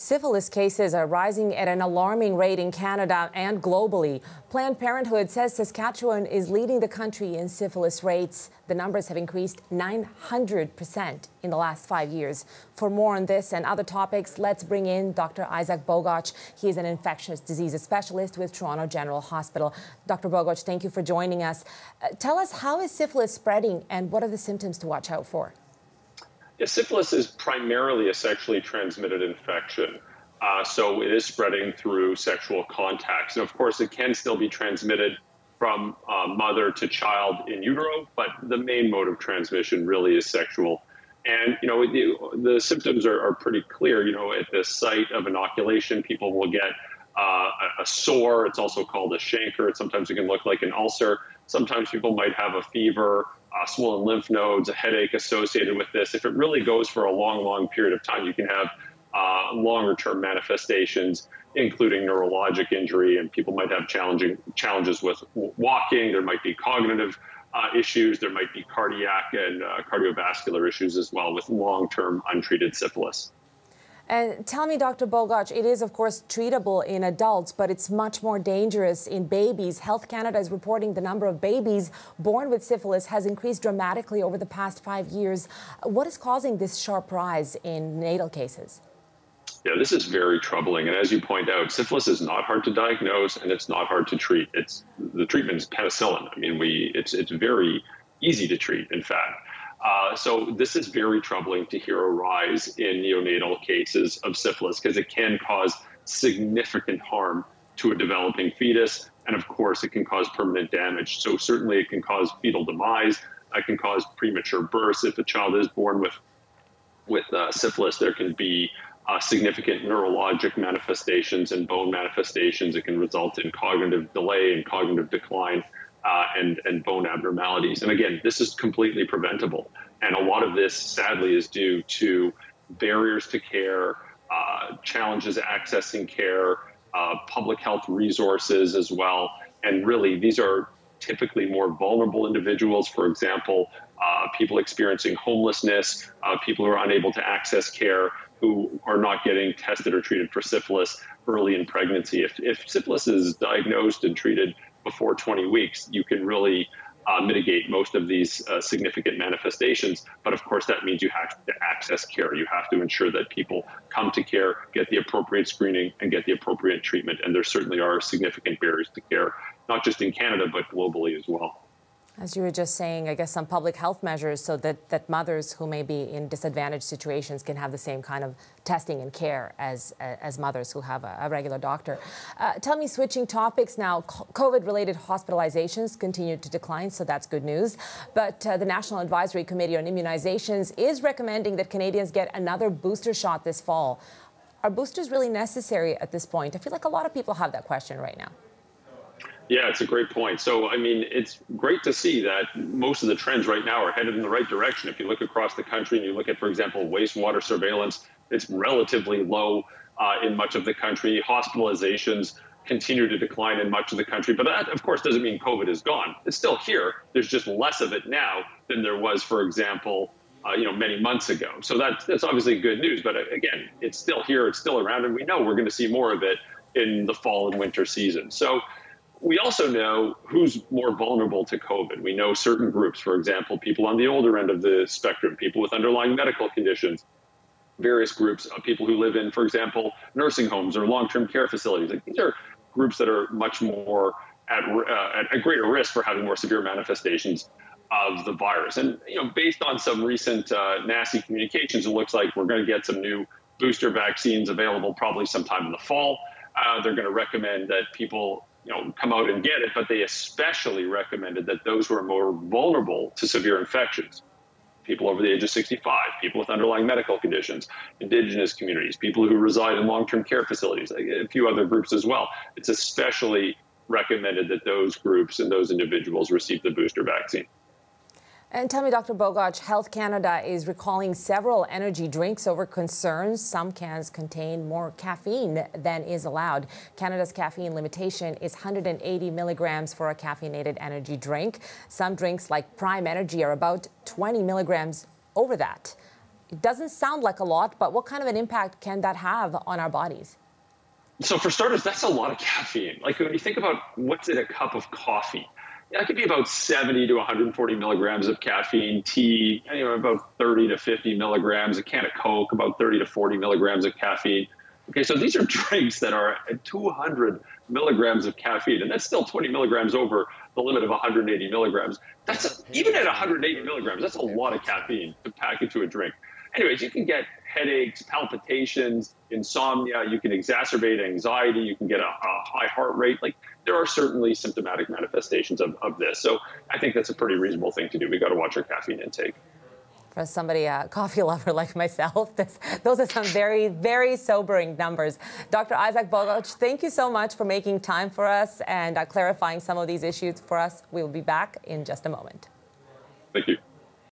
Syphilis cases are rising at an alarming rate in Canada and globally. Planned Parenthood says Saskatchewan is leading the country in syphilis rates. The numbers have increased 900% in the last five years. For more on this and other topics, let's bring in Dr. Isaac Bogoch. He is an infectious diseases specialist with Toronto General Hospital. Dr. Bogoch, thank you for joining us. Uh, tell us how is syphilis spreading and what are the symptoms to watch out for? Yeah, syphilis is primarily a sexually transmitted infection. Uh, so it is spreading through sexual contacts. And of course, it can still be transmitted from uh, mother to child in utero, but the main mode of transmission really is sexual. And, you know, the, symptoms are, are, pretty clear. You know, at the site of inoculation, people will get uh, a, a sore. It's also called a chancre. Sometimes it can look like an ulcer. Sometimes people might have a fever swollen lymph nodes, a headache associated with this. If it really goes for a long, long period of time, you can have uh, longer term manifestations, including neurologic injury, and people might have challenging challenges with walking. There might be cognitive uh, issues. There might be cardiac and uh, cardiovascular issues as well with long term untreated syphilis. And tell me, Dr. Bogoch, it is, of course, treatable in adults, but it's much more dangerous in babies. Health Canada is reporting the number of babies born with syphilis has increased dramatically over the past five years. What is causing this sharp rise in natal cases? Yeah, this is very troubling. And as you point out, syphilis is not hard to diagnose and it's not hard to treat. It's the treatment is penicillin. I mean, we it's it's very easy to treat, in fact. Uh, so this is very troubling to hear a rise in neonatal cases of syphilis because it can cause significant harm to a developing fetus. And of course, it can cause permanent damage. So certainly it can cause fetal demise. It can cause premature births. If a child is born with, with uh, syphilis, there can be uh, significant neurologic manifestations and bone manifestations. It can result in cognitive delay and cognitive decline uh, and, and bone abnormalities. And again, this is completely preventable. And a lot of this, sadly, is due to barriers to care, uh, challenges accessing care, uh, public health resources as well. And really, these are typically more vulnerable individuals. For example, uh, people experiencing homelessness, uh, people who are unable to access care, who are not getting tested or treated for syphilis early in pregnancy. If, if syphilis is diagnosed and treated before 20 weeks, you can really uh, mitigate most of these uh, significant manifestations. But of course, that means you have to access care. You have to ensure that people come to care, get the appropriate screening, and get the appropriate treatment. And there certainly are significant barriers to care, not just in Canada, but globally as well. As you were just saying, I guess some public health measures so that, that mothers who may be in disadvantaged situations can have the same kind of testing and care as, as mothers who have a, a regular doctor. Uh, tell me, switching topics now, COVID related hospitalizations continue to decline, so that's good news. But uh, the National Advisory Committee on Immunizations is recommending that Canadians get another booster shot this fall. Are boosters really necessary at this point? I feel like a lot of people have that question right now. Yeah, it's a great point. So, I mean, it's great to see that most of the trends right now are headed in the right direction. If you look across the country and you look at, for example, wastewater surveillance, it's relatively low uh, in much of the country. Hospitalizations continue to decline in much of the country. But that, of course, doesn't mean COVID is gone. It's still here. There's just less of it now than there was, for example, uh, you know, many months ago. So that, that's obviously good news. But uh, again, it's still here. It's still around. And we know we're going to see more of it in the fall and winter season. So, we also know who's more vulnerable to COVID. We know certain groups, for example, people on the older end of the spectrum, people with underlying medical conditions, various groups of people who live in, for example, nursing homes or long-term care facilities. Like these are groups that are much more at, uh, at a greater risk for having more severe manifestations of the virus. And you know, based on some recent uh, NACI communications, it looks like we're going to get some new booster vaccines available probably sometime in the fall. Uh, they're going to recommend that people know, come out and get it, but they especially recommended that those who are more vulnerable to severe infections, people over the age of 65, people with underlying medical conditions, indigenous communities, people who reside in long-term care facilities, a few other groups as well. It's especially recommended that those groups and those individuals receive the booster vaccine. And tell me, Dr. Bogoch, Health Canada is recalling several energy drinks over concerns. Some cans contain more caffeine than is allowed. Canada's caffeine limitation is 180 milligrams for a caffeinated energy drink. Some drinks, like Prime Energy, are about 20 milligrams over that. It doesn't sound like a lot, but what kind of an impact can that have on our bodies? So for starters, that's a lot of caffeine. Like when you think about what's in a cup of coffee, that could be about 70 to 140 milligrams of caffeine. Tea, know, about 30 to 50 milligrams. A can of Coke, about 30 to 40 milligrams of caffeine. Okay, so these are drinks that are at 200 milligrams of caffeine, and that's still 20 milligrams over the limit of 180 milligrams. That's a, even at 180 milligrams, that's a lot of caffeine to pack into a drink. Anyways, you can get headaches, palpitations, insomnia. You can exacerbate anxiety. You can get a, a high heart rate. Like there are certainly symptomatic manifestations of, of this. So I think that's a pretty reasonable thing to do. We got to watch our caffeine intake for somebody, a coffee lover like myself, this, those are some very, very sobering numbers. Dr. Isaac Bogoch, thank you so much for making time for us and uh, clarifying some of these issues for us. We will be back in just a moment. Thank you.